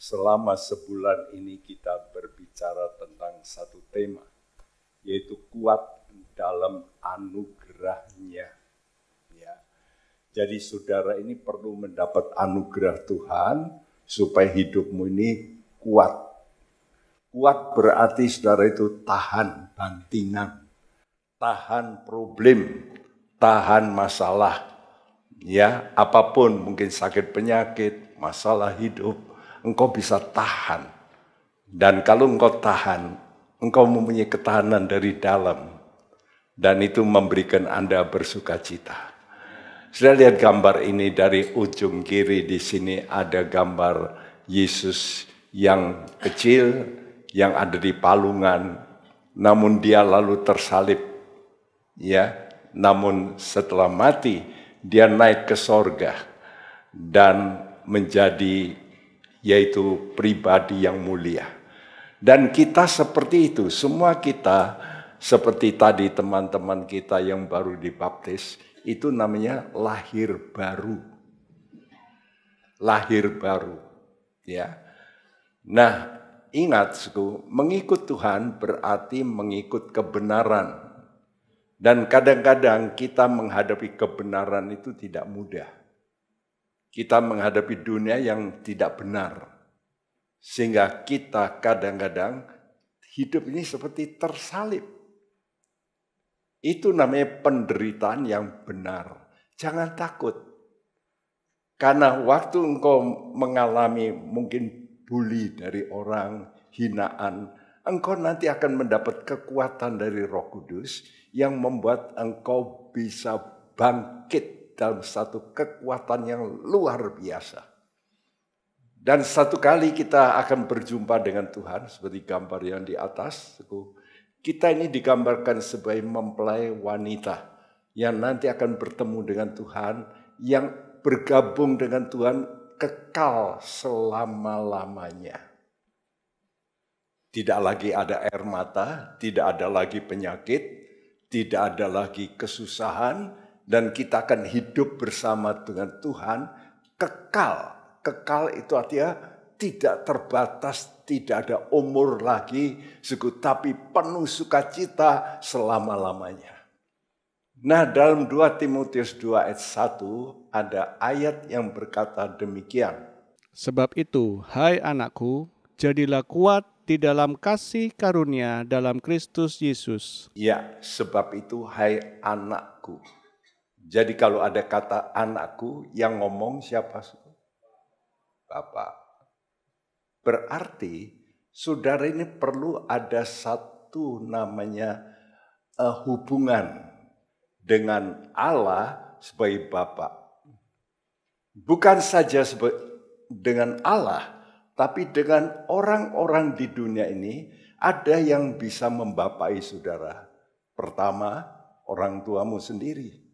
selama sebulan ini kita berbicara tentang satu tema, yaitu kuat dalam anugerahnya. Ya. Jadi saudara ini perlu mendapat anugerah Tuhan supaya hidupmu ini kuat. Kuat berarti saudara itu tahan bantingan, tahan problem, tahan masalah. Ya, apa pun mungkin sakit penyakit, masalah hidup, engkau bisa tahan. Dan kalau engkau tahan, engkau mempunyai ketahanan dari dalam. Dan itu memberikan Anda bersuka cita. Sudah lihat gambar ini dari ujung kiri di sini ada gambar Yesus yang kecil yang ada di palungan namun dia lalu tersalib ya namun setelah mati dia naik ke sorga dan menjadi yaitu pribadi yang mulia. Dan kita seperti itu, semua kita seperti tadi teman-teman kita yang baru dibaptis, itu namanya lahir baru. Lahir baru, ya. Nah, ingat, suku, mengikut Tuhan berarti mengikut kebenaran. Dan kadang-kadang kita menghadapi kebenaran itu tidak mudah kita menghadapi dunia yang tidak benar. Sehingga kita kadang-kadang hidup ini seperti tersalib. Itu namanya penderitaan yang benar. Jangan takut. Karena waktu engkau mengalami mungkin bully dari orang, hinaan, engkau nanti akan mendapat kekuatan dari Roh Kudus yang membuat engkau bisa bangkit dalam satu kekuatan yang luar biasa. Dan satu kali kita akan berjumpa dengan Tuhan seperti gambar yang di atas. Kita ini digambarkan sebagai mempelai wanita yang nanti akan bertemu dengan Tuhan, yang bergabung dengan Tuhan kekal selama-lamanya. Tidak lagi ada air mata, tidak ada lagi penyakit, tidak ada lagi kesusahan, dan kita akan hidup bersama dengan Tuhan kekal. Kekal itu artinya tidak terbatas, tidak ada umur lagi, suku, tapi penuh sukacita selama-lamanya. Nah dalam 2 Timotius 2 ayat 1 ada ayat yang berkata demikian. Sebab itu, hai anakku, jadilah kuat di dalam kasih karunia dalam Kristus Yesus. Ya, sebab itu hai anakku. Jadi kalau ada kata anakku yang ngomong siapa? Bapak. Berarti saudara ini perlu ada satu namanya uh, hubungan dengan Allah sebagai Bapak. Bukan saja dengan Allah, tapi dengan orang-orang di dunia ini ada yang bisa membapai saudara. Pertama, orang tuamu sendiri.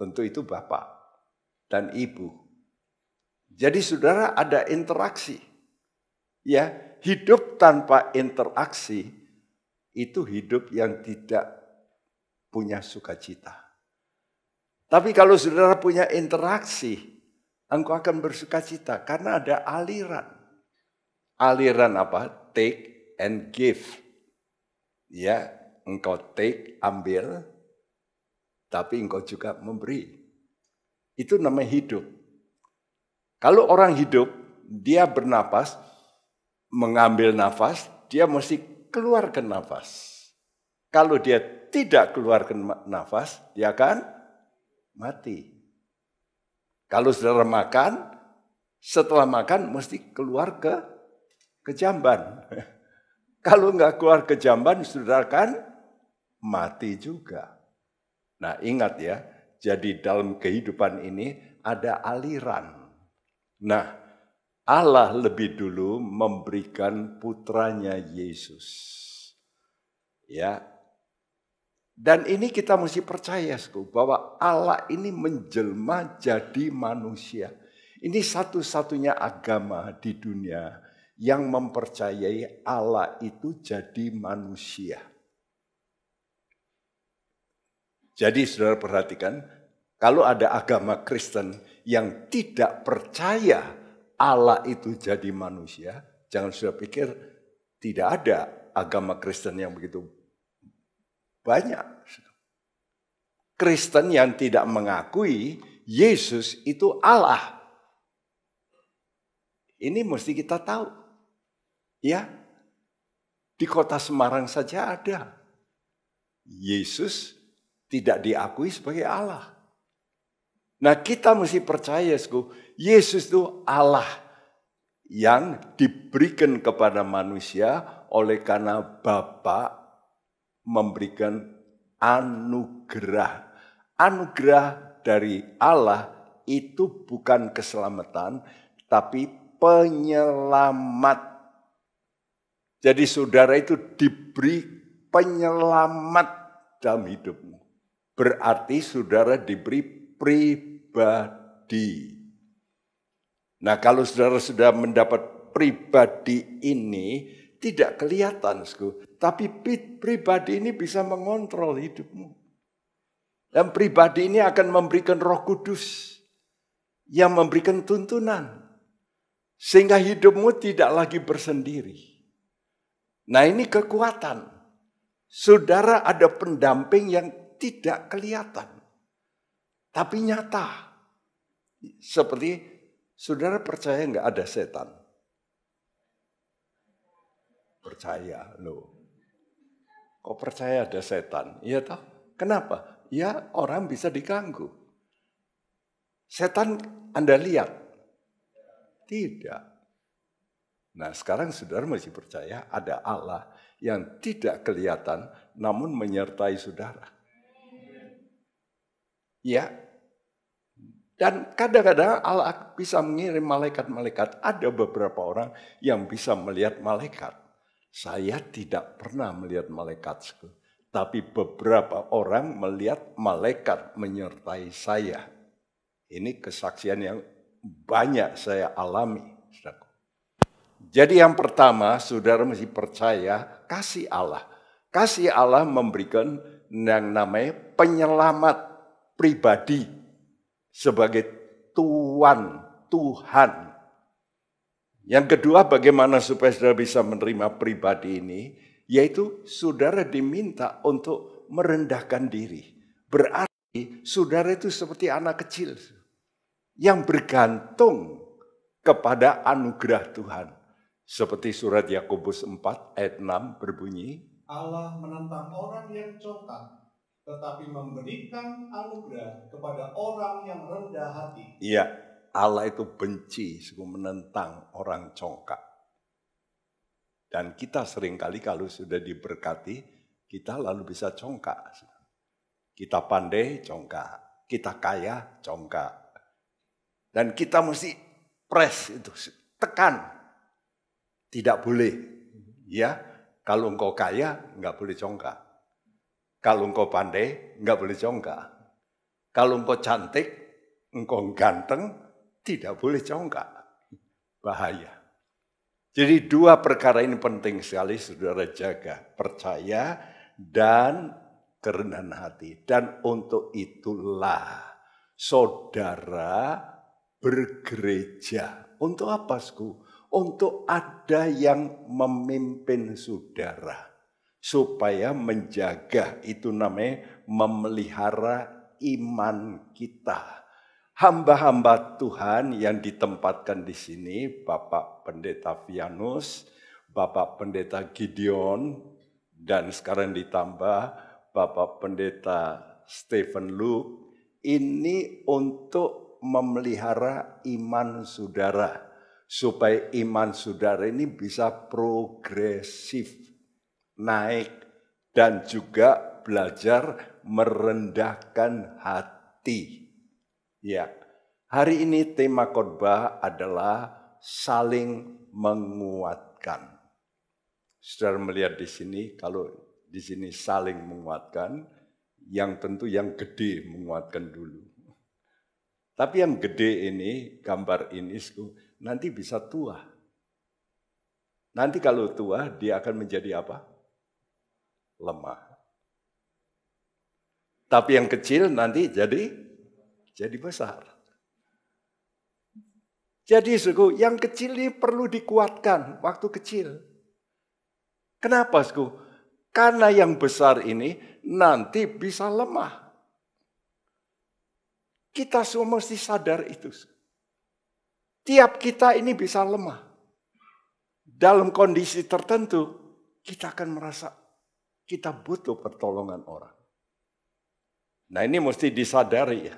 Tentu itu bapak dan ibu. Jadi saudara ada interaksi. Ya, hidup tanpa interaksi itu hidup yang tidak punya sukacita. Tapi kalau saudara punya interaksi, engkau akan bersukacita karena ada aliran. Aliran apa? Take and give. Ya, engkau take, ambil, tapi engkau juga memberi. Itu namanya hidup. Kalau orang hidup, dia bernapas, mengambil nafas, dia mesti keluarkan nafas. Kalau dia tidak keluarkan nafas, dia akan mati. Kalau saudara makan, setelah makan mesti keluar ke ke jamban. Kalau nggak keluar ke jamban, saudara akan mati juga. Nah ingat ya, jadi dalam kehidupan ini ada aliran. Nah Allah lebih dulu memberikan putranya Yesus. Ya, dan ini kita mesti percaya bahwa Allah ini menjelma jadi manusia. Ini satu-satunya agama di dunia yang mempercayai Allah itu jadi manusia. Jadi saudara perhatikan, kalau ada agama Kristen yang tidak percaya Allah itu jadi manusia, jangan sudah pikir tidak ada agama Kristen yang begitu banyak. Kristen yang tidak mengakui Yesus itu Allah. Ini mesti kita tahu. Ya, di kota Semarang saja ada. Yesus tidak diakui sebagai Allah. Nah kita mesti percaya, Yesus itu Allah yang diberikan kepada manusia oleh karena Bapa memberikan anugerah. Anugerah dari Allah itu bukan keselamatan, tapi penyelamat. Jadi saudara itu diberi penyelamat dalam hidupmu. Berarti saudara diberi pribadi. Nah kalau saudara sudah mendapat pribadi ini, tidak kelihatan, tapi pribadi ini bisa mengontrol hidupmu. Dan pribadi ini akan memberikan roh kudus yang memberikan tuntunan. Sehingga hidupmu tidak lagi bersendiri. Nah ini kekuatan. Saudara ada pendamping yang tidak kelihatan. Tapi nyata. Seperti saudara percaya nggak ada setan? Percaya loh. Kok percaya ada setan? Iya toh? Kenapa? Ya orang bisa diganggu. Setan Anda lihat, tidak. Nah sekarang saudara masih percaya ada Allah yang tidak kelihatan namun menyertai saudara. Ya. Dan kadang-kadang Allah bisa mengirim malaikat-malaikat. Ada beberapa orang yang bisa melihat malaikat. Saya tidak pernah melihat malaikat. Tapi beberapa orang melihat malaikat menyertai saya. Ini kesaksian yang banyak saya alami. Jadi yang pertama, saudara mesti percaya kasih Allah. Kasih Allah memberikan yang namanya penyelamat pribadi sebagai Tuhan, Tuhan. Yang kedua, bagaimana supaya saudara bisa menerima pribadi ini? Yaitu saudara diminta untuk merendahkan diri. Berarti saudara itu seperti anak kecil yang bergantung kepada anugerah Tuhan. Seperti surat Yakobus 4 ayat 6 berbunyi, Allah menentang orang yang congkak, tetapi memberikan anugerah kepada orang yang rendah hati. Iya, Allah itu benci, menentang orang congkak. Dan kita sering kali kalau sudah diberkati, kita lalu bisa congkak. Kita pandai, congkak. Kita kaya, congkak. Dan kita mesti press itu, tekan. Tidak boleh. Ya, kalau engkau kaya, nggak boleh congkak. Kalau engkau pandai, nggak boleh congkak. Kalau engkau cantik, engkau ganteng, tidak boleh congkak. Bahaya. Jadi dua perkara ini penting sekali saudara jaga. Percaya dan kerendahan hati. Dan untuk itulah saudara bergereja. Untuk apa, Sku? Untuk ada yang memimpin saudara. Supaya menjaga, itu namanya memelihara iman kita. Hamba-hamba Tuhan yang ditempatkan di sini, Bapak Pendeta Vianus, Bapak Pendeta Gideon, dan sekarang ditambah Bapak Pendeta Stephen Luke, ini untuk memelihara iman saudara. Supaya iman saudara ini bisa progresif, naik, dan juga belajar merendahkan hati. Ya, hari ini tema khotbah adalah saling menguatkan. Saudara melihat di sini, kalau di sini saling menguatkan, yang tentu yang gede menguatkan dulu. Tapi yang gede ini, gambar ini nanti bisa tua. Nanti kalau tua dia akan menjadi apa? Lemah. Tapi yang kecil nanti jadi jadi besar. Jadi suku, yang kecil ini perlu dikuatkan waktu kecil. Kenapa suku? Karena yang besar ini nanti bisa lemah. Kita semua mesti sadar itu. Tiap kita ini bisa lemah. Dalam kondisi tertentu, kita akan merasa kita butuh pertolongan orang. Nah ini mesti disadari ya.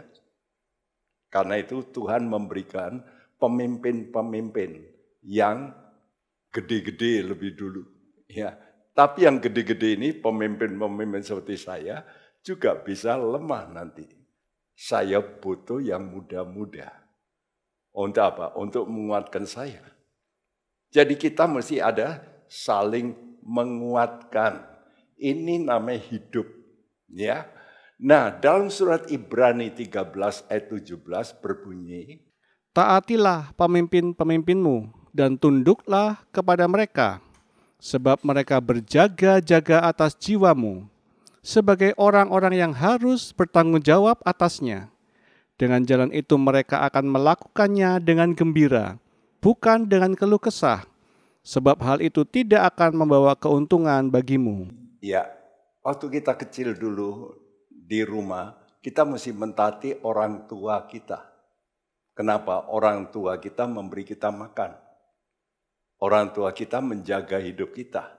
Karena itu Tuhan memberikan pemimpin-pemimpin yang gede-gede lebih dulu. Ya, tapi yang gede-gede ini pemimpin-pemimpin seperti saya juga bisa lemah nanti. Saya butuh yang muda-muda. Untuk apa? Untuk menguatkan saya. Jadi kita mesti ada saling menguatkan. Ini namanya hidup. Ya. Nah, dalam surat Ibrani 13 ayat 17 berbunyi, Taatilah pemimpin-pemimpinmu dan tunduklah kepada mereka, sebab mereka berjaga-jaga atas jiwamu, sebagai orang-orang yang harus bertanggung jawab atasnya. Dengan jalan itu mereka akan melakukannya dengan gembira, bukan dengan keluh kesah, sebab hal itu tidak akan membawa keuntungan bagimu. Ya, waktu kita kecil dulu di rumah, kita mesti mentati orang tua kita. Kenapa? Orang tua kita memberi kita makan. Orang tua kita menjaga hidup kita.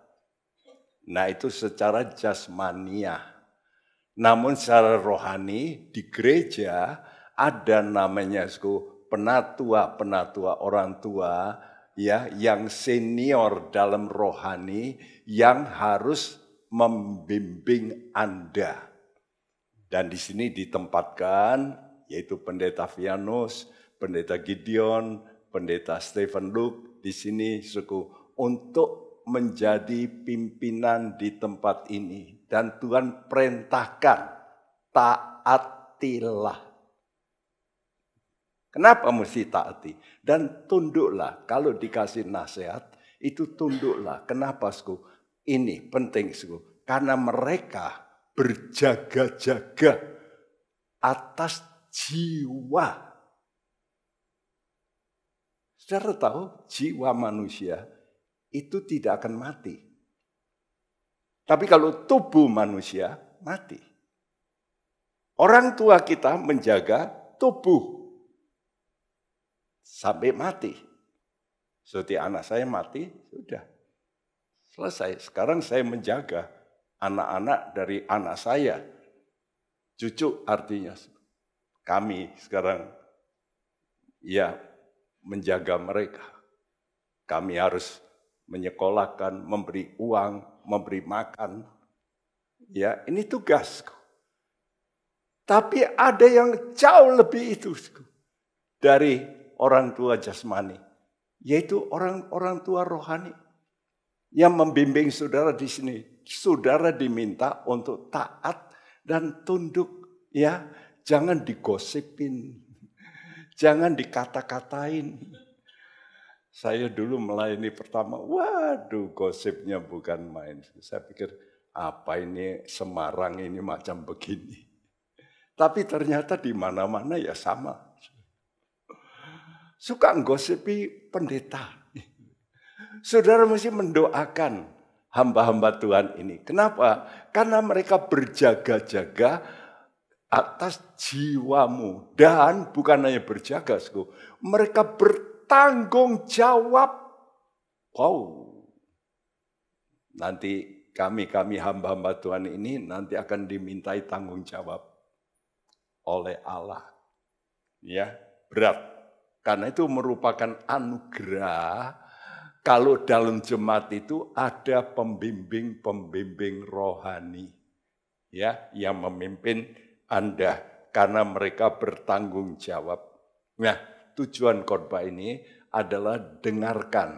Nah itu secara jasmania. Namun secara rohani di gereja ada namanya penatua-penatua orang tua ya yang senior dalam rohani yang harus membimbing Anda. Dan di sini ditempatkan yaitu pendeta Vianus, pendeta Gideon, pendeta Stephen Luke di sini suku untuk menjadi pimpinan di tempat ini dan Tuhan perintahkan taatilah. Kenapa mesti taati? Dan tunduklah. Kalau dikasih nasihat, itu tunduklah. Kenapa, Sku? Ini penting, Sku. Karena mereka berjaga-jaga atas jiwa Saudara tahu jiwa manusia itu tidak akan mati. Tapi kalau tubuh manusia mati. Orang tua kita menjaga tubuh sampai mati. Seperti anak saya mati, sudah. Selesai. Sekarang saya menjaga anak-anak dari anak saya. Cucu artinya kami sekarang ya menjaga mereka. Kami harus menyekolahkan, memberi uang, memberi makan. Ya, ini tugas. Tapi ada yang jauh lebih itu dari orang tua jasmani, yaitu orang-orang tua rohani yang membimbing saudara di sini. Saudara diminta untuk taat dan tunduk, ya, jangan digosipin, Jangan dikata-katain. Saya dulu melayani pertama, waduh gosipnya bukan main. Saya pikir apa ini Semarang ini macam begini. Tapi ternyata di mana-mana ya sama. Suka gosipi pendeta. Saudara mesti mendoakan hamba-hamba Tuhan ini. Kenapa? Karena mereka berjaga-jaga atas jiwamu. Dan bukan hanya berjaga, mereka bertanggung jawab. Wow. Nanti kami-kami hamba-hamba Tuhan ini nanti akan dimintai tanggung jawab oleh Allah. Ya, berat. Karena itu merupakan anugerah kalau dalam jemaat itu ada pembimbing-pembimbing rohani ya yang memimpin anda karena mereka bertanggung jawab. Nah, tujuan khotbah ini adalah dengarkan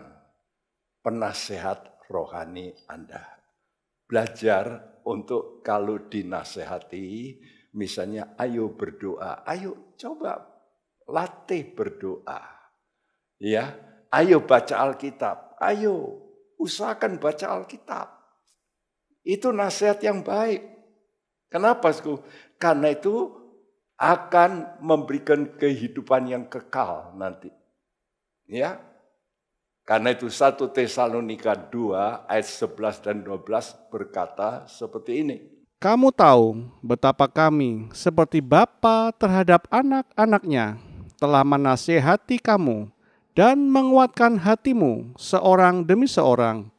penasehat rohani Anda. Belajar untuk kalau dinasehati, misalnya ayo berdoa, ayo coba latih berdoa. Ya, ayo baca Alkitab, ayo usahakan baca Alkitab. Itu nasihat yang baik. Kenapa, karena itu akan memberikan kehidupan yang kekal nanti. Ya. Karena itu 1 Tesalonika 2 ayat 11 dan 12 berkata seperti ini. Kamu tahu betapa kami seperti bapa terhadap anak-anaknya telah menasehati kamu dan menguatkan hatimu seorang demi seorang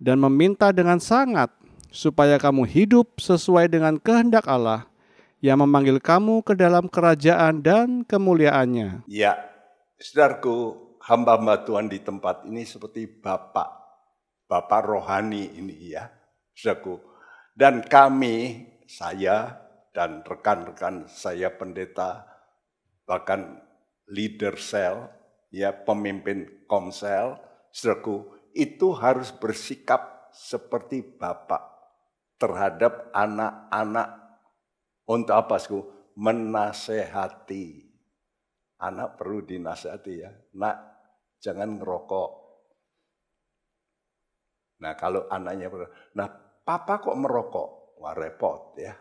dan meminta dengan sangat supaya kamu hidup sesuai dengan kehendak Allah yang memanggil kamu ke dalam kerajaan dan kemuliaannya. Ya, saudaraku, hamba-hamba Tuhan di tempat ini seperti Bapak, Bapak rohani ini ya, saudaraku. Dan kami, saya dan rekan-rekan saya pendeta, bahkan leader sel, ya pemimpin komsel, saudaraku, itu harus bersikap seperti Bapak terhadap anak-anak untuk apa, saudaraku? Menasehati. Anak perlu dinasehati ya. Nak, jangan ngerokok. Nah kalau anaknya, nah papa kok merokok? Wah repot ya.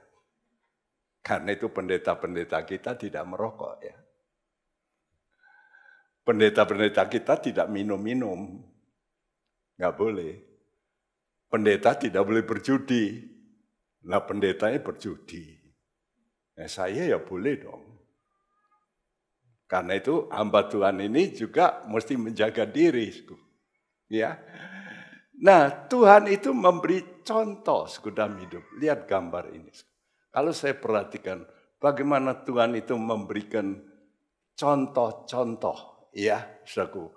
Karena itu pendeta-pendeta kita tidak merokok ya. Pendeta-pendeta kita tidak minum-minum. Nggak boleh. Pendeta tidak boleh berjudi. Nah pendetanya berjudi. Nah, saya ya boleh dong. Karena itu hamba Tuhan ini juga mesti menjaga diri. Ya. Nah, Tuhan itu memberi contoh sekudam hidup. Lihat gambar ini. Kalau saya perhatikan bagaimana Tuhan itu memberikan contoh-contoh, ya, saudaraku.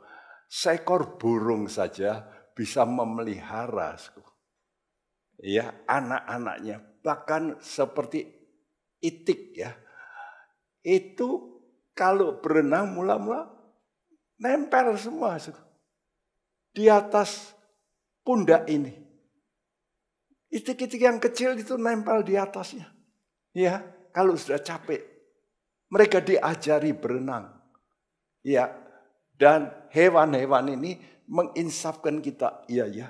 Seekor burung saja bisa memelihara, ya, anak-anaknya. Bahkan seperti itik, ya. Itu kalau berenang mula-mula nempel semua di atas pundak ini. Itik-itik yang kecil itu nempel di atasnya. Ya, kalau sudah capek. Mereka diajari berenang. Ya, dan hewan-hewan ini menginsafkan kita. Iya, ya.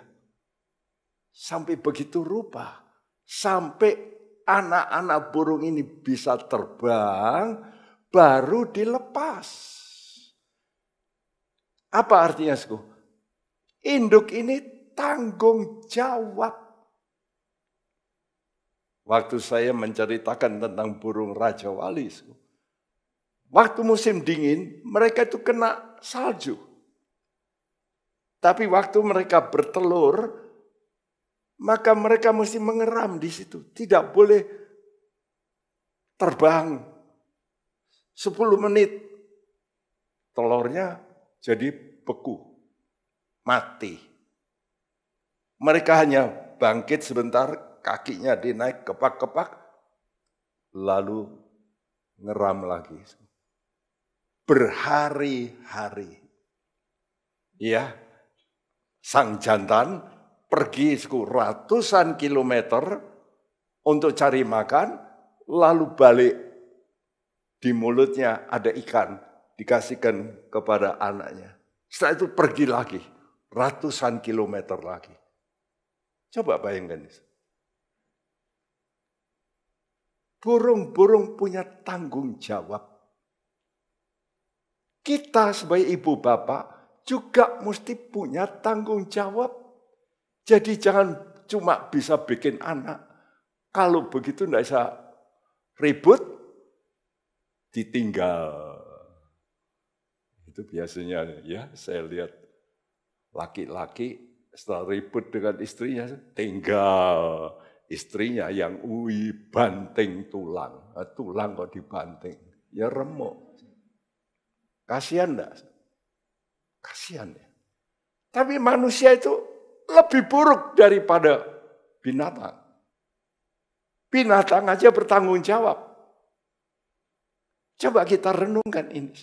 Sampai begitu rupa. Sampai anak-anak burung ini bisa terbang baru dilepas. Apa artinya, Sku? Induk ini tanggung jawab. Waktu saya menceritakan tentang burung Raja Wali, Sku. Waktu musim dingin, mereka itu kena salju. Tapi waktu mereka bertelur, maka mereka mesti mengeram di situ. Tidak boleh terbang 10 menit telurnya jadi beku, mati. Mereka hanya bangkit sebentar, kakinya dinaik kepak-kepak, lalu ngeram lagi. Berhari-hari. Ya, sang jantan pergi ratusan kilometer untuk cari makan, lalu balik di mulutnya ada ikan, dikasihkan kepada anaknya. Setelah itu pergi lagi, ratusan kilometer lagi. Coba bayangkan. Burung-burung punya tanggung jawab. Kita sebagai ibu bapak juga mesti punya tanggung jawab. Jadi jangan cuma bisa bikin anak. Kalau begitu tidak bisa ribut, ditinggal. Itu biasanya ya saya lihat laki-laki setelah ribut dengan istrinya tinggal istrinya yang ui banting tulang. Nah, tulang kok dibanting. Ya remuk. Kasihan enggak? Kasihan ya. Tapi manusia itu lebih buruk daripada binatang. Binatang aja bertanggung jawab. Coba kita renungkan ini.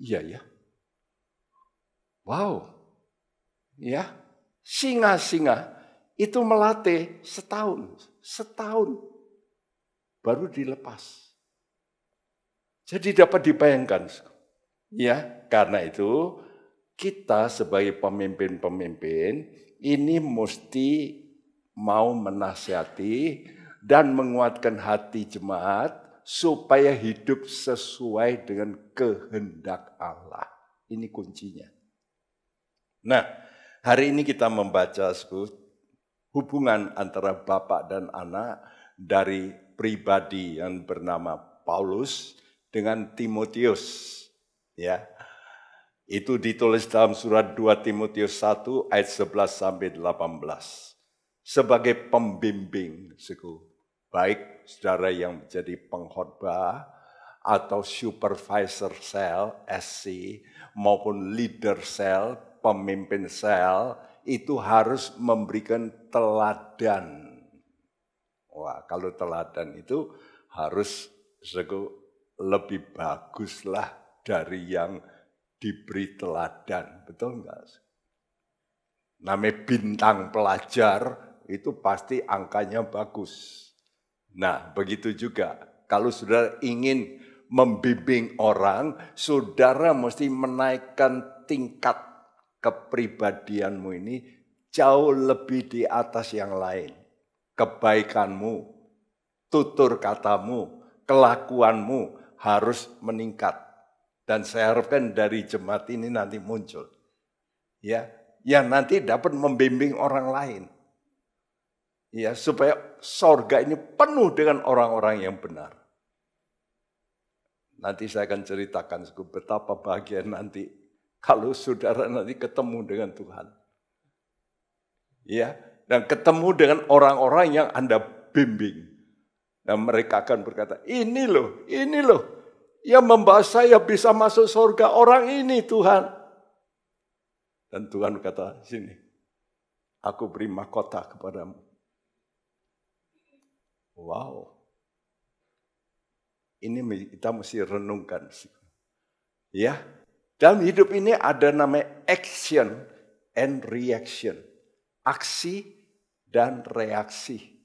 Iya ya. Wow. Ya. Singa-singa itu melatih setahun. Setahun. Baru dilepas. Jadi dapat dibayangkan. Ya, karena itu kita sebagai pemimpin-pemimpin ini mesti mau menasihati dan menguatkan hati jemaat supaya hidup sesuai dengan kehendak Allah. Ini kuncinya. Nah, hari ini kita membaca hubungan antara bapak dan anak dari pribadi yang bernama Paulus dengan Timotius. Ya. Itu ditulis dalam surat 2 Timotius 1 ayat 11 sampai 18. Sebagai pembimbing, suku. Baik saudara yang menjadi pengkhotbah atau supervisor sel SC maupun leader sel, pemimpin sel itu harus memberikan teladan. Wah, kalau teladan itu harus lebih baguslah dari yang diberi teladan. Betul enggak? Namanya bintang pelajar itu pasti angkanya bagus. Nah, begitu juga kalau saudara ingin membimbing orang, saudara mesti menaikkan tingkat kepribadianmu ini jauh lebih di atas yang lain. Kebaikanmu, tutur katamu, kelakuanmu harus meningkat. Dan saya harapkan dari jemaat ini nanti muncul. Ya, yang nanti dapat membimbing orang lain. Ya, supaya sorga ini penuh dengan orang-orang yang benar. Nanti saya akan ceritakan betapa bahagia nanti kalau saudara nanti ketemu dengan Tuhan. Ya, dan ketemu dengan orang-orang yang Anda bimbing. Dan mereka akan berkata, ini loh, ini loh yang membawa saya bisa masuk surga orang ini Tuhan. Dan Tuhan kata, sini, aku beri mahkota kepadamu. Wow. Ini kita mesti renungkan. Ya, dalam hidup ini ada namanya action and reaction. Aksi dan reaksi.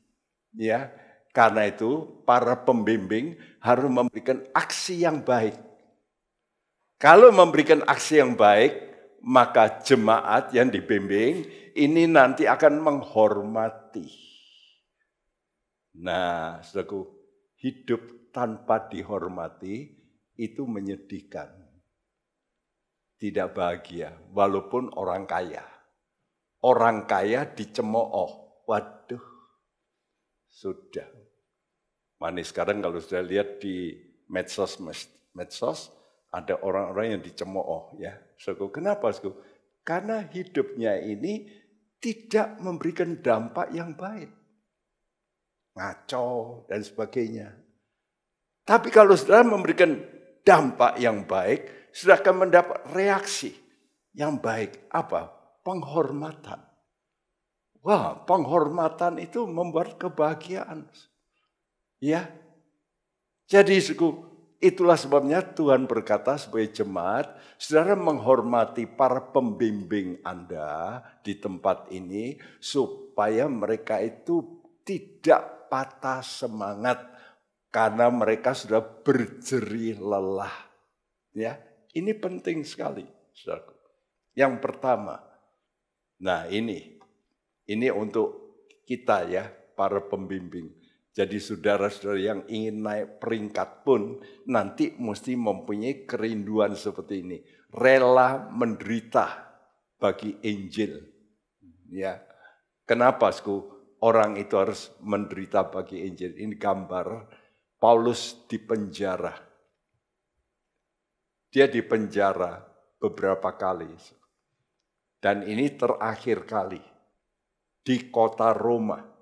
Ya, karena itu para pembimbing harus memberikan aksi yang baik. Kalau memberikan aksi yang baik, maka jemaat yang dibimbing ini nanti akan menghormati. Nah, saudaraku, hidup tanpa dihormati itu menyedihkan. Tidak bahagia, walaupun orang kaya. Orang kaya dicemooh. Waduh, sudah Manis sekarang kalau sudah lihat di medsos medsos ada orang-orang yang dicemooh ya. Suku, kenapa suku? Karena hidupnya ini tidak memberikan dampak yang baik. Ngaco dan sebagainya. Tapi kalau sudah memberikan dampak yang baik, sudah akan mendapat reaksi yang baik. Apa? Penghormatan. Wah, penghormatan itu membuat kebahagiaan. Ya. Jadi suku, itulah sebabnya Tuhan berkata sebagai jemaat, saudara menghormati para pembimbing Anda di tempat ini supaya mereka itu tidak patah semangat karena mereka sudah berjerih lelah. Ya, ini penting sekali, saudaraku. Yang pertama, nah ini, ini untuk kita ya, para pembimbing. Jadi saudara-saudara yang ingin naik peringkat pun nanti mesti mempunyai kerinduan seperti ini. Rela menderita bagi Injil. Ya. Kenapa sku? Orang itu harus menderita bagi Injil. Ini gambar Paulus di penjara. Dia di penjara beberapa kali. Dan ini terakhir kali di kota Roma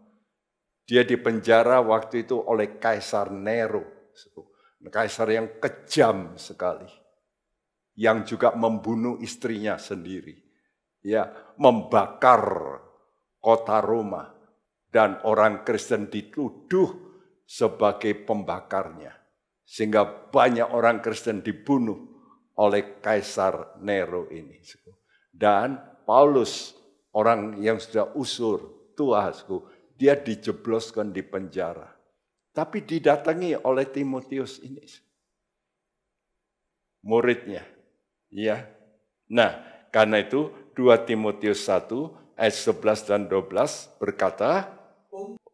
dia dipenjara waktu itu oleh Kaisar Nero. Kaisar yang kejam sekali. Yang juga membunuh istrinya sendiri. Ya, membakar kota Roma. Dan orang Kristen dituduh sebagai pembakarnya. Sehingga banyak orang Kristen dibunuh oleh Kaisar Nero ini. Dan Paulus, orang yang sudah usur, tuasku, dia dijebloskan di penjara. Tapi didatangi oleh Timotius ini. Muridnya. Ya. Nah, karena itu 2 Timotius 1 ayat 11 dan 12 berkata,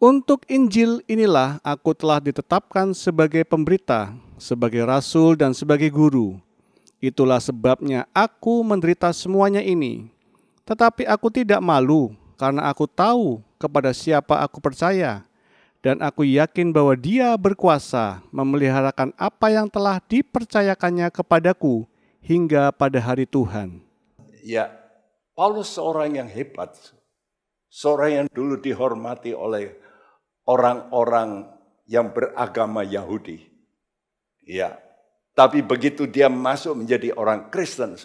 Untuk Injil inilah aku telah ditetapkan sebagai pemberita, sebagai rasul dan sebagai guru. Itulah sebabnya aku menderita semuanya ini Tetapi aku tidak malu karena aku tahu kepada siapa aku percaya dan aku yakin bahwa Dia berkuasa memeliharakan apa yang telah dipercayakannya kepadaku hingga pada hari Tuhan. Ya, Paulus seorang yang hebat, seorang yang dulu dihormati oleh orang-orang yang beragama Yahudi. Ya, tapi begitu dia masuk menjadi orang Kristen,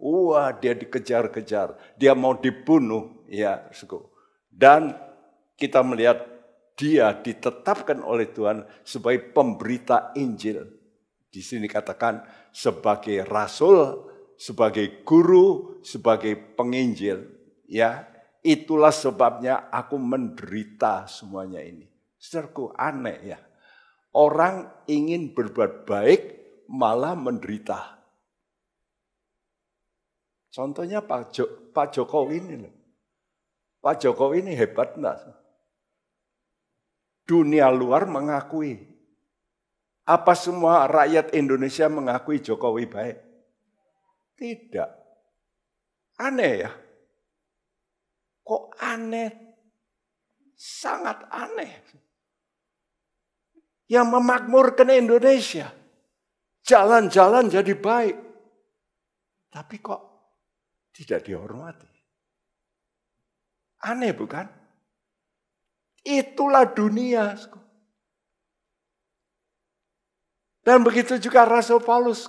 wah dia dikejar-kejar, dia mau dibunuh, ya, dan kita melihat dia ditetapkan oleh Tuhan sebagai pemberita Injil. Di sini katakan sebagai rasul, sebagai guru, sebagai penginjil. Ya, itulah sebabnya aku menderita semuanya ini. Saudaraku, aneh ya. Orang ingin berbuat baik malah menderita. Contohnya Pak, Jokowi ini loh. Pak Jokowi ini hebat enggak? dunia luar mengakui. Apa semua rakyat Indonesia mengakui Jokowi baik? Tidak. Aneh ya. Kok aneh? Sangat aneh. Yang memakmurkan Indonesia. Jalan-jalan jadi baik. Tapi kok tidak dihormati? Aneh bukan? Itulah dunia. Dan begitu juga Rasul Paulus.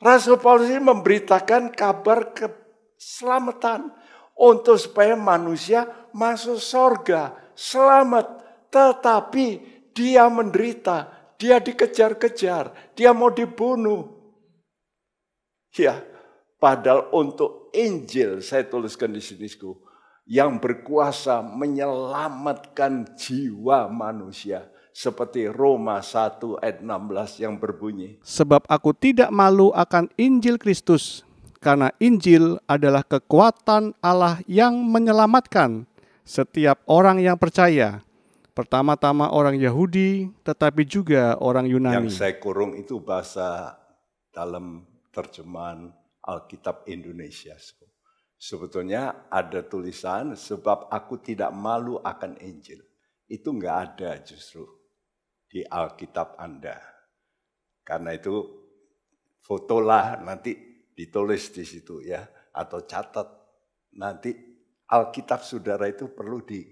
Rasul Paulus ini memberitakan kabar keselamatan untuk supaya manusia masuk sorga, selamat. Tetapi dia menderita, dia dikejar-kejar, dia mau dibunuh. Ya, padahal untuk Injil saya tuliskan di sini, yang berkuasa menyelamatkan jiwa manusia. Seperti Roma 1 ayat 16 yang berbunyi. Sebab aku tidak malu akan Injil Kristus, karena Injil adalah kekuatan Allah yang menyelamatkan setiap orang yang percaya. Pertama-tama orang Yahudi, tetapi juga orang Yunani. Yang saya kurung itu bahasa dalam terjemahan Alkitab Indonesia. Sebetulnya ada tulisan sebab aku tidak malu akan Injil. Itu enggak ada justru di Alkitab Anda. Karena itu fotolah nanti ditulis di situ ya atau catat nanti Alkitab saudara itu perlu di,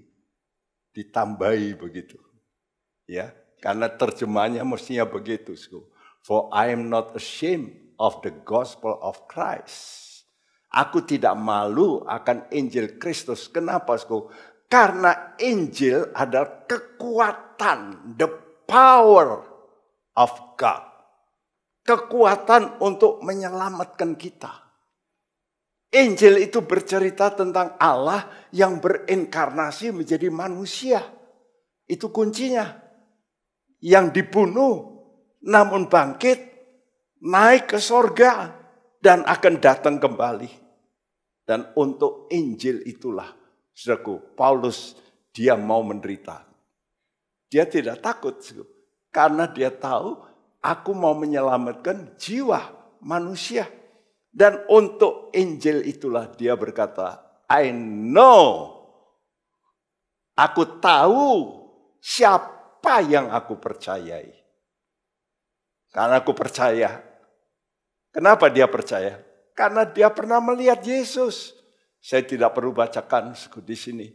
ditambahi begitu. Ya, karena terjemahnya mestinya begitu. For I am not ashamed of the gospel of Christ Aku tidak malu akan Injil Kristus. Kenapa, Sku? Karena Injil adalah kekuatan, the power of God. Kekuatan untuk menyelamatkan kita. Injil itu bercerita tentang Allah yang berinkarnasi menjadi manusia. Itu kuncinya. Yang dibunuh namun bangkit, naik ke sorga, dan akan datang kembali. Dan untuk Injil itulah, saudaraku, Paulus dia mau menderita. Dia tidak takut, karena dia tahu aku mau menyelamatkan jiwa manusia. Dan untuk Injil itulah dia berkata, I know, aku tahu siapa yang aku percayai. Karena aku percaya. Kenapa dia percaya? Karena dia pernah melihat Yesus. Saya tidak perlu bacakan di sini.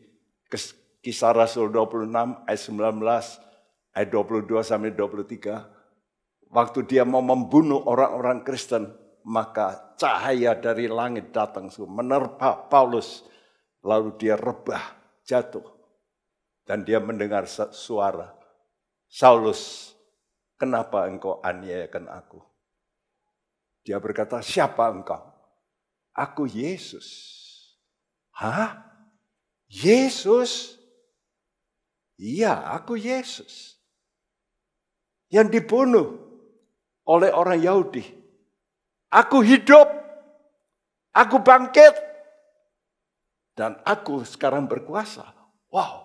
Kisah Rasul 26 ayat 19 ayat 22 sampai 23. Waktu dia mau membunuh orang-orang Kristen, maka cahaya dari langit datang menerpa Paulus. Lalu dia rebah, jatuh. Dan dia mendengar suara, Saulus, kenapa engkau aniayakan aku? Dia berkata, siapa engkau? Aku Yesus. Hah? Yesus? Iya, aku Yesus. Yang dibunuh oleh orang Yahudi. Aku hidup. Aku bangkit. Dan aku sekarang berkuasa. Wow.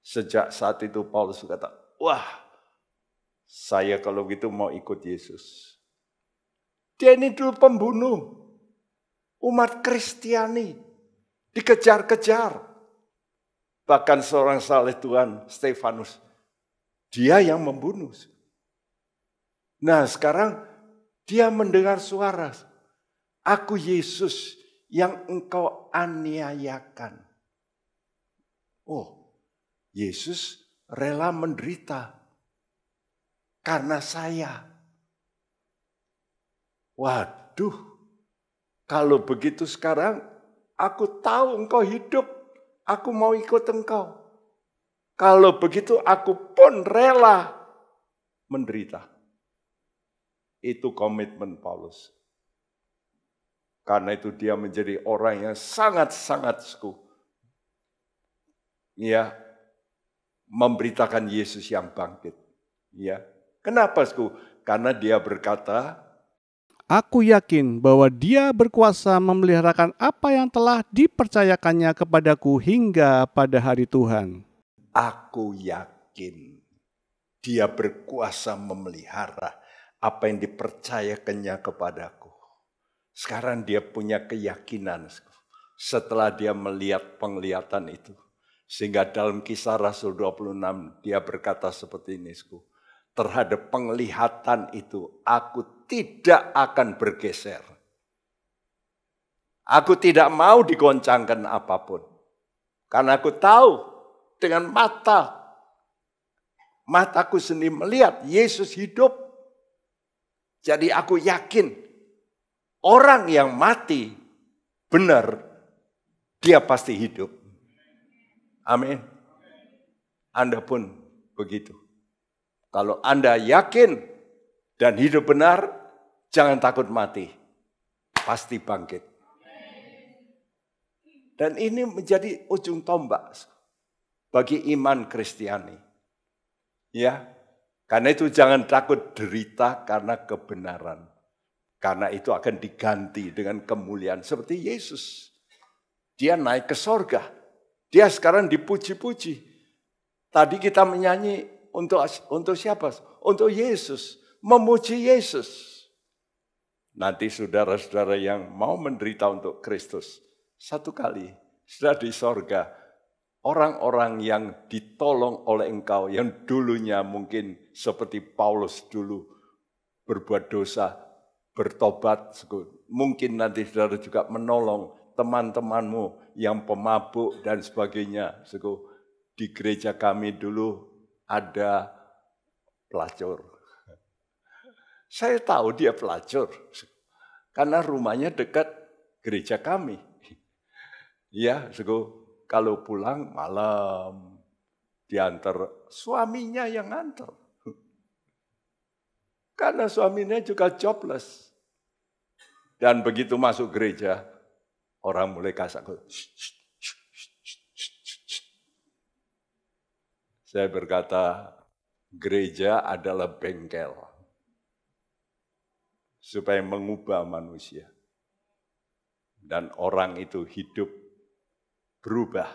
Sejak saat itu Paulus berkata, wah saya kalau gitu mau ikut Yesus. Dia ini dulu pembunuh. Umat Kristiani dikejar-kejar. Bahkan seorang saleh Tuhan, Stefanus, dia yang membunuh. Nah sekarang dia mendengar suara, aku Yesus yang engkau aniayakan. Oh, Yesus rela menderita karena saya. Waduh, kalau begitu sekarang aku tahu engkau hidup, aku mau ikut engkau. Kalau begitu aku pun rela menderita. Itu komitmen Paulus. Karena itu dia menjadi orang yang sangat-sangat suku. Ya, memberitakan Yesus yang bangkit. Ya, kenapa suku? Karena dia berkata, Aku yakin bahwa dia berkuasa memeliharakan apa yang telah dipercayakannya kepadaku hingga pada hari Tuhan. Aku yakin dia berkuasa memelihara apa yang dipercayakannya kepadaku. Sekarang dia punya keyakinan setelah dia melihat penglihatan itu. Sehingga dalam kisah Rasul 26 dia berkata seperti ini. Terhadap penglihatan itu aku tidak akan bergeser. Aku tidak mau digoncangkan apa pun. Karena aku tahu dengan mata mataku sendiri melihat Yesus hidup jadi aku yakin orang yang mati benar dia pasti hidup. Amin. Anda pun begitu. Kalau Anda yakin dan hidup benar, jangan takut mati. Pasti bangkit. Dan ini menjadi ujung tombak bagi iman Kristiani. Ya, karena itu jangan takut derita karena kebenaran. Karena itu akan diganti dengan kemuliaan seperti Yesus. Dia naik ke sorga. Dia sekarang dipuji-puji. Tadi kita menyanyi untuk untuk siapa? Untuk Yesus. Memuji Yesus. Nanti saudara-saudara yang mau menderita untuk Kristus. Satu kali sudah di sorga orang-orang yang ditolong oleh engkau, yang dulunya mungkin seperti Paulus dulu berbuat dosa, bertobat, mungkin nanti saudara juga menolong teman-temanmu yang pemabuk dan sebagainya. Di gereja kami dulu ada pelacur. Saya tahu dia pelacur, karena rumahnya dekat gereja kami. Ya, kalau pulang malam, diantar suaminya yang nganter. Karena suaminya juga jobless. Dan begitu masuk gereja, orang mulai kasar. Saya berkata, gereja adalah bengkel. Supaya mengubah manusia. Dan orang itu hidup berubah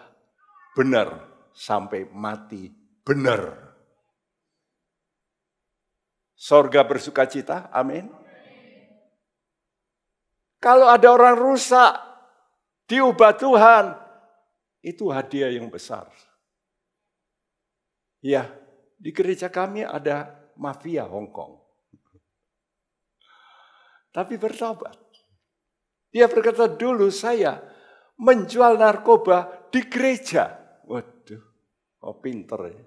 benar sampai mati benar. Sorga bersuka cita, amin. Kalau ada orang rusak, diubah Tuhan, itu hadiah yang besar. Ya, di gereja kami ada mafia Hongkong. Tapi bertobat. Dia berkata, dulu saya menjual narkoba di gereja. Waduh, oh pinter ya.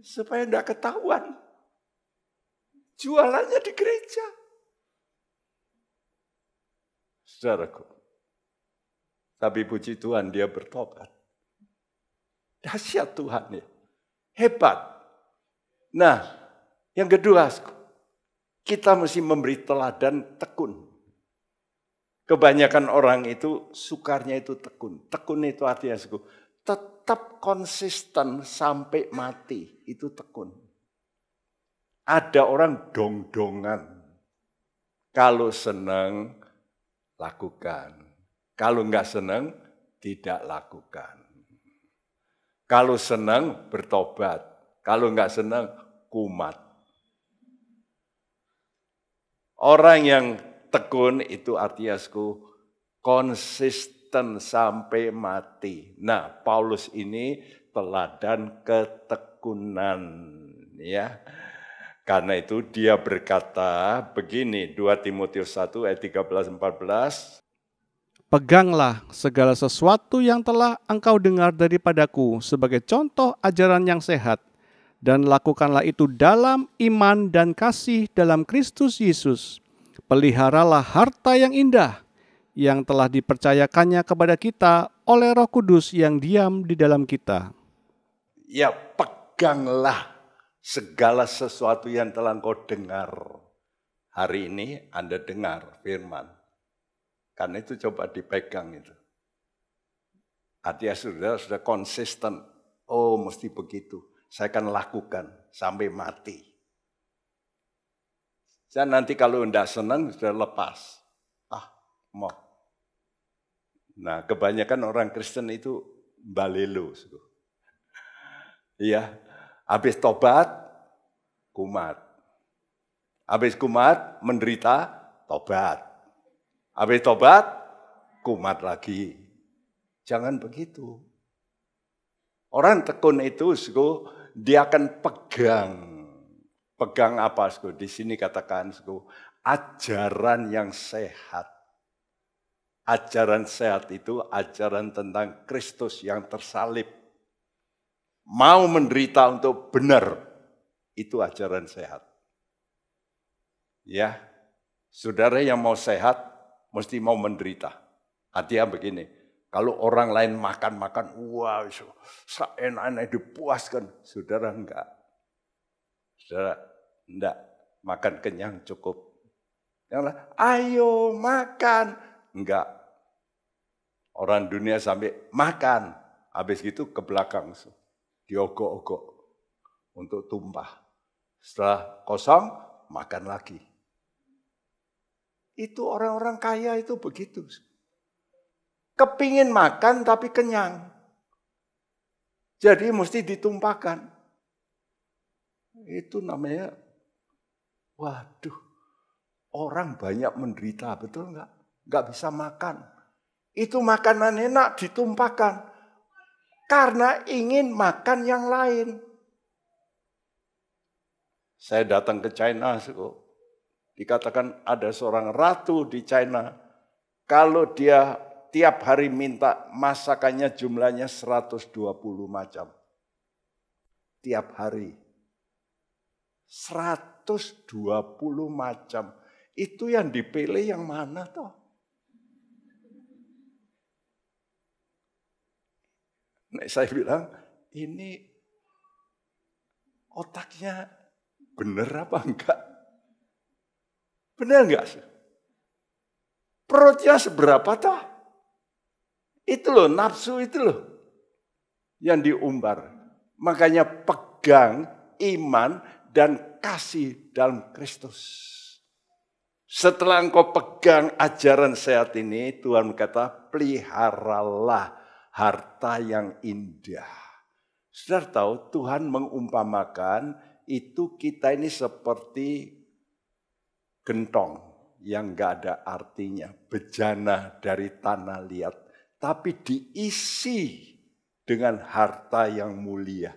Supaya tidak ketahuan. Jualannya di gereja. Saudaraku. Tapi puji Tuhan dia bertobat. Dahsyat Tuhan ya. Hebat. Nah, yang kedua, kita mesti memberi teladan tekun. Kebanyakan orang itu sukarnya itu tekun. Tekun itu artinya suku. Tetap konsisten sampai mati. Itu tekun. Ada orang dong-dongan. Kalau senang, lakukan. Kalau nggak senang, tidak lakukan. Kalau senang, bertobat. Kalau nggak senang, kumat. Orang yang Tekun itu artinya konsisten sampai mati. Nah, Paulus ini teladan ketekunan ya. Karena itu dia berkata begini 2 Timotius 1 ayat 13 14 Peganglah segala sesuatu yang telah engkau dengar daripadaku sebagai contoh ajaran yang sehat dan lakukanlah itu dalam iman dan kasih dalam Kristus Yesus. Peliharalah harta yang indah yang telah dipercayakannya kepada kita oleh Roh Kudus yang diam di dalam kita. Ya, peganglah segala sesuatu yang telah engkau dengar. Hari ini Anda dengar firman. Karena itu coba dipegang itu. Artinya sudah sudah konsisten. Oh mesti begitu. Saya akan lakukan sampai mati. Dan nanti kalau tidak senang sudah lepas. Ah mau. Nah kebanyakan orang Kristen itu balelo. Iya, Habis tobat, kumat. Habis kumat, menderita, tobat. Habis tobat, kumat lagi. Jangan begitu. Orang tekun itu, suku, dia akan pegang. Pegang apa, suku? Di sini katakan, suku, ajaran yang sehat. Ajaran sehat itu ajaran tentang Kristus yang tersalib mau menderita untuk benar, itu ajaran sehat. Ya, saudara yang mau sehat, mesti mau menderita. Artinya begini, kalau orang lain makan-makan, wah, enak-enak dipuaskan. Saudara enggak. Saudara enggak, makan kenyang cukup. Yang lain, ayo makan. Enggak. Orang dunia sampai makan, habis itu ke belakang diogok-ogok untuk tumpah. Setelah kosong, makan lagi. Itu orang-orang kaya itu begitu. Kepingin makan tapi kenyang. Jadi mesti ditumpahkan. Itu namanya, waduh, orang banyak menderita, betul nggak? Nggak bisa makan. Itu makanan enak ditumpahkan karena ingin makan yang lain. Saya datang ke China, dikatakan ada seorang ratu di China. Kalau dia tiap hari minta masakannya jumlahnya 120 macam. Tiap hari. 120 macam. Itu yang dipilih yang mana toh? Nah, saya bilang, ini otaknya benar apa enggak? Benar enggak sih? Perutnya seberapa toh? Itu loh, nafsu itu loh. Yang diumbar. Makanya pegang iman dan kasih dalam Kristus. Setelah engkau pegang ajaran sehat ini, Tuhan kata, peliharalah harta yang indah. Saudara tahu Tuhan mengumpamakan itu kita ini seperti gentong yang gak ada artinya, bejana dari tanah liat, tapi diisi dengan harta yang mulia.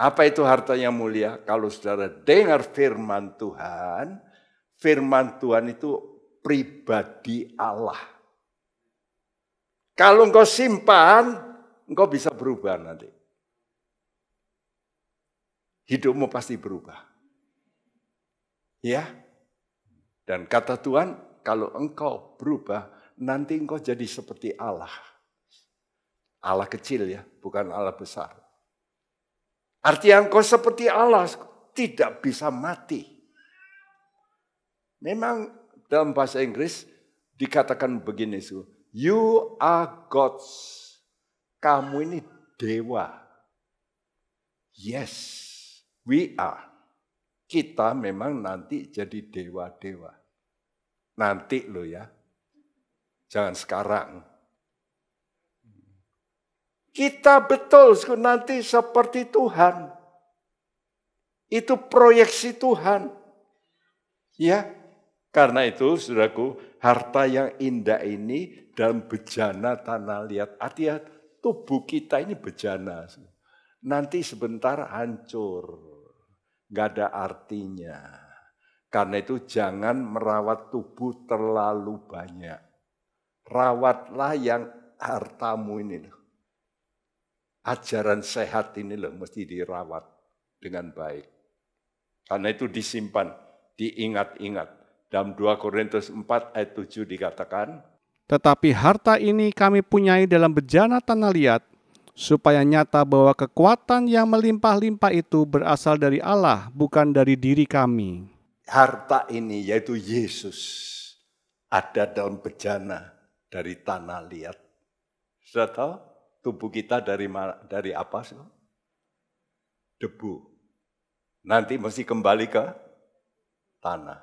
Apa itu harta yang mulia? Kalau saudara dengar firman Tuhan, firman Tuhan itu pribadi Allah. Kalau engkau simpan, engkau bisa berubah nanti. Hidupmu pasti berubah. Ya. Dan kata Tuhan, kalau engkau berubah, nanti engkau jadi seperti Allah. Allah kecil ya, bukan Allah besar. Artinya engkau seperti Allah, tidak bisa mati. Memang dalam bahasa Inggris dikatakan begini, You are gods. Kamu ini dewa. Yes, we are. Kita memang nanti jadi dewa-dewa. Nanti lo ya. Jangan sekarang. Kita betul nanti seperti Tuhan. Itu proyeksi Tuhan. Ya, Karena itu, saudaraku, harta yang indah ini dalam bejana tanah liat. Hati-hati, tubuh kita ini bejana. Nanti sebentar hancur. Gak ada artinya. Karena itu jangan merawat tubuh terlalu banyak. Rawatlah yang hartamu ini loh. Ajaran sehat ini loh mesti dirawat dengan baik. Karena itu disimpan, diingat-ingat dalam 2 Korintus 4 ayat 7 dikatakan, Tetapi harta ini kami punyai dalam bejana tanah liat, supaya nyata bahwa kekuatan yang melimpah-limpah itu berasal dari Allah, bukan dari diri kami. Harta ini yaitu Yesus ada dalam bejana dari tanah liat. Sudah tahu tubuh kita dari dari apa sih? Debu. Nanti mesti kembali ke tanah.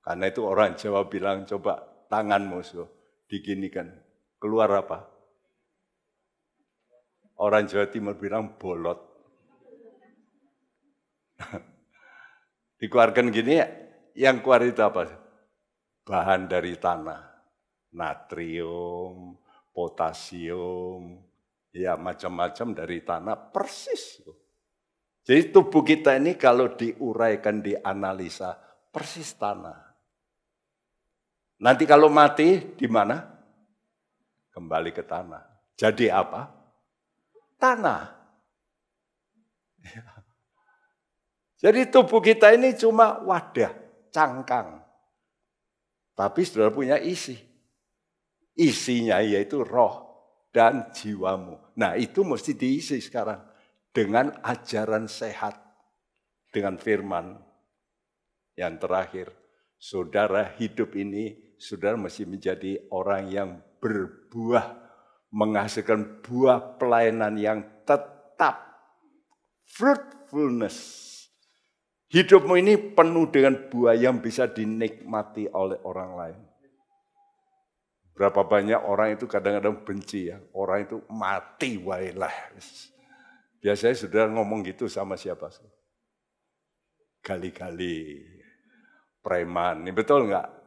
Karena itu orang Jawa bilang, coba tanganmu so, diginikan. Keluar apa? Orang Jawa Timur bilang bolot. Dikeluarkan gini, yang keluar itu apa? Bahan dari tanah. Natrium, potasium, ya macam-macam dari tanah persis. Jadi tubuh kita ini kalau diuraikan, dianalisa, persis tanah. Nanti kalau mati di mana? Kembali ke tanah. Jadi apa? Tanah. Jadi tubuh kita ini cuma wadah, cangkang. Tapi saudara punya isi. Isinya yaitu roh dan jiwamu. Nah itu mesti diisi sekarang. Dengan ajaran sehat. Dengan firman. Yang terakhir. Saudara hidup ini saudara mesti menjadi orang yang berbuah, menghasilkan buah pelayanan yang tetap. Fruitfulness. Hidupmu ini penuh dengan buah yang bisa dinikmati oleh orang lain. Berapa banyak orang itu kadang-kadang benci ya. Orang itu mati wailah. Biasanya saudara ngomong gitu sama siapa? Kali-kali preman. Ini betul nggak?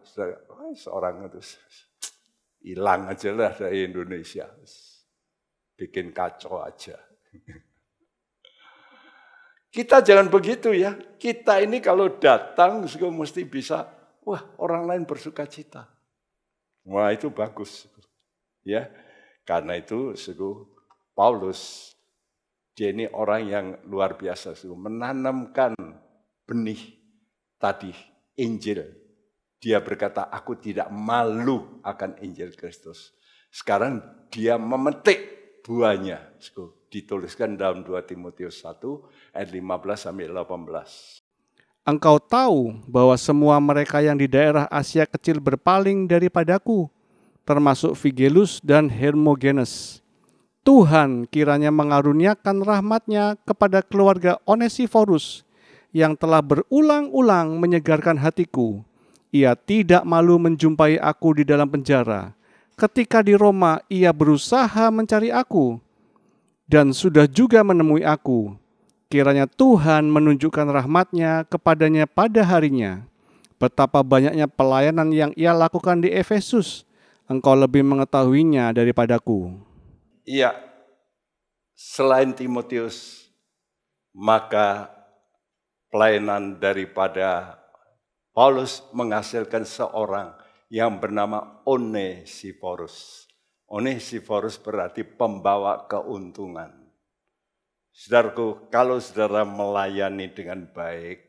seorang itu hilang aja lah dari Indonesia. Bikin kacau aja. Kita jangan begitu ya. Kita ini kalau datang mesti bisa, wah orang lain bersuka cita. Wah itu bagus. Ya, karena itu suku Paulus dia ini orang yang luar biasa, suku, menanamkan benih tadi Injil dia berkata, aku tidak malu akan Injil Kristus. Sekarang dia memetik buahnya. Dituliskan dalam 2 Timotius 1 ayat 15 sampai 18. Engkau tahu bahwa semua mereka yang di daerah Asia kecil berpaling daripadaku, termasuk Figelus dan Hermogenes. Tuhan kiranya mengaruniakan rahmatnya kepada keluarga Onesiforus yang telah berulang-ulang menyegarkan hatiku ia tidak malu menjumpai aku di dalam penjara. Ketika di Roma, ia berusaha mencari aku dan sudah juga menemui aku. Kiranya Tuhan menunjukkan rahmatnya kepadanya pada harinya. Betapa banyaknya pelayanan yang ia lakukan di Efesus. Engkau lebih mengetahuinya daripadaku. Iya, selain Timotius, maka pelayanan daripada Paulus menghasilkan seorang yang bernama Onesiphorus. Onesiphorus berarti pembawa keuntungan. Saudaraku, kalau saudara melayani dengan baik,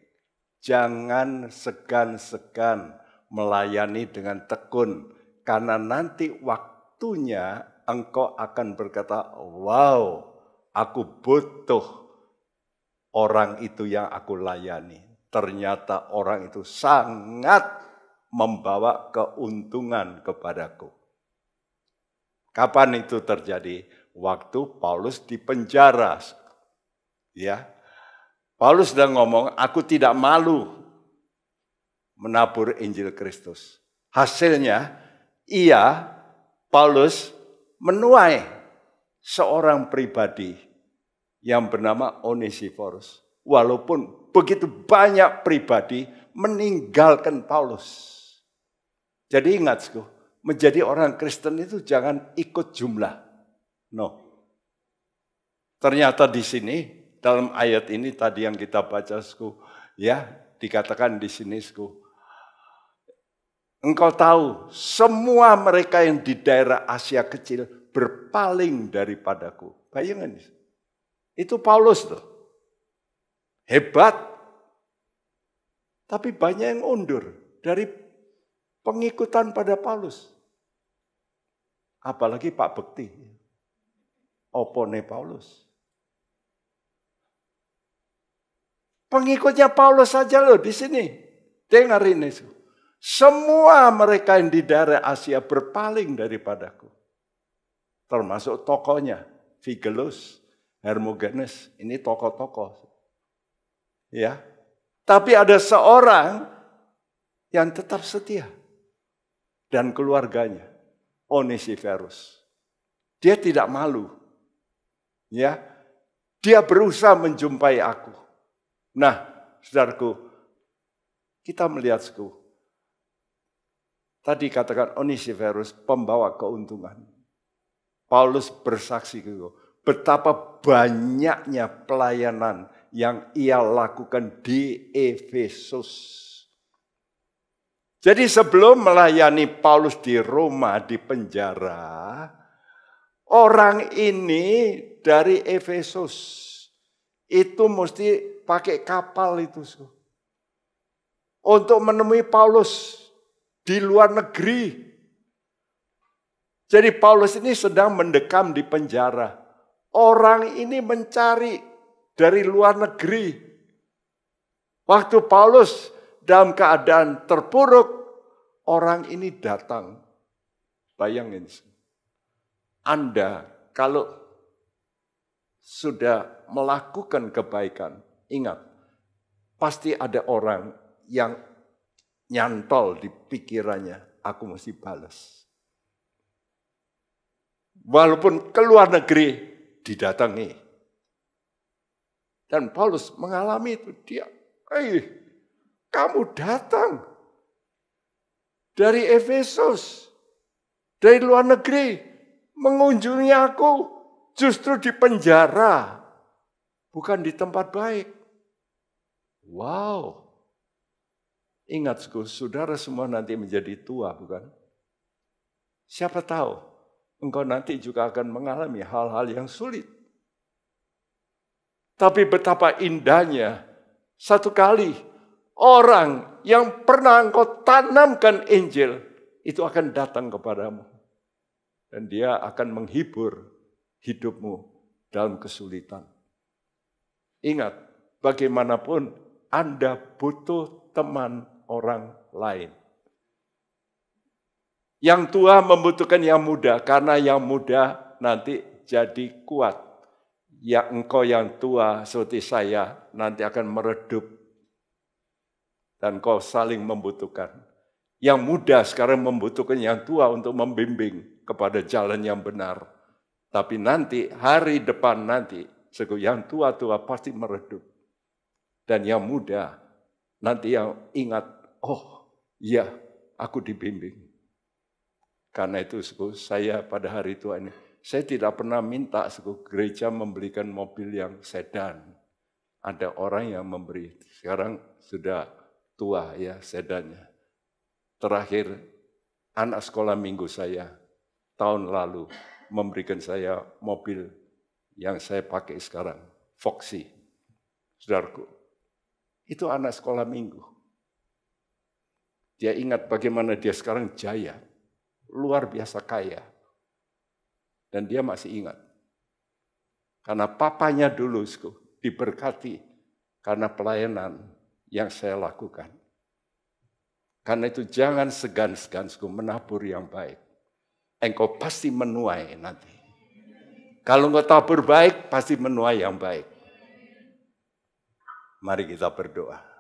jangan segan-segan melayani dengan tekun, karena nanti waktunya engkau akan berkata, "Wow, aku butuh orang itu yang aku layani." ternyata orang itu sangat membawa keuntungan kepadaku. Kapan itu terjadi? Waktu Paulus di penjara. Ya. Paulus sedang ngomong, aku tidak malu menabur Injil Kristus. Hasilnya, ia, Paulus, menuai seorang pribadi yang bernama Onesiphorus. Walaupun begitu banyak pribadi meninggalkan Paulus. Jadi ingat, menjadi orang Kristen itu jangan ikut jumlah. No. Ternyata di sini dalam ayat ini tadi yang kita baca, ya dikatakan di sini, engkau tahu semua mereka yang di daerah Asia kecil berpaling daripadaku. Bayangkan itu Paulus tuh. Hebat. Tapi banyak yang undur dari pengikutan pada Paulus. Apalagi Pak Bekti. Opone Paulus. Pengikutnya Paulus saja loh di sini. Dengar ini. Semua mereka yang di daerah Asia berpaling daripadaku. Termasuk tokohnya. Figelus, Hermogenes. Ini tokoh-tokoh. Ya. Tapi ada seorang yang tetap setia dan keluarganya, Onesiferus. Dia tidak malu. Ya. Dia berusaha menjumpai aku. Nah, saudaraku, kita melihat suku. Tadi katakan Onesiferus pembawa keuntungan. Paulus bersaksi ke betapa banyaknya pelayanan yang ia lakukan di Efesus. Jadi sebelum melayani Paulus di Roma di penjara, orang ini dari Efesus itu mesti pakai kapal itu untuk menemui Paulus di luar negeri. Jadi Paulus ini sedang mendekam di penjara. Orang ini mencari dari luar negeri. Waktu Paulus dalam keadaan terpuruk, orang ini datang. Bayangin, Anda kalau sudah melakukan kebaikan, ingat, pasti ada orang yang nyantol di pikirannya, aku mesti balas. Walaupun keluar negeri didatangi, dan Paulus mengalami itu. Dia, eh, kamu datang dari Efesus, dari luar negeri, mengunjungi aku justru di penjara, bukan di tempat baik. Wow. Ingat, saudara semua nanti menjadi tua, bukan? Siapa tahu engkau nanti juga akan mengalami hal-hal yang sulit. Tapi betapa indahnya satu kali orang yang pernah engkau tanamkan Injil itu akan datang kepadamu. Dan dia akan menghibur hidupmu dalam kesulitan. Ingat, bagaimanapun Anda butuh teman orang lain. Yang tua membutuhkan yang muda, karena yang muda nanti jadi kuat ya engkau yang tua seperti saya nanti akan meredup dan kau saling membutuhkan. Yang muda sekarang membutuhkan yang tua untuk membimbing kepada jalan yang benar. Tapi nanti, hari depan nanti, yang tua-tua pasti meredup. Dan yang muda, nanti yang ingat, oh iya, aku dibimbing. Karena itu saya pada hari tua ini, saya tidak pernah minta suku gereja membelikan mobil yang sedan. Ada orang yang memberi. Sekarang sudah tua ya sedannya. Terakhir anak sekolah minggu saya tahun lalu memberikan saya mobil yang saya pakai sekarang, Foxy. Saudaraku, itu anak sekolah minggu. Dia ingat bagaimana dia sekarang jaya, luar biasa kaya. Dan dia masih ingat. Karena papanya dulu diberkati karena pelayanan yang saya lakukan. Karena itu jangan segan-segan menabur yang baik. Engkau pasti menuai nanti. Kalau engkau tabur baik, pasti menuai yang baik. Mari kita berdoa.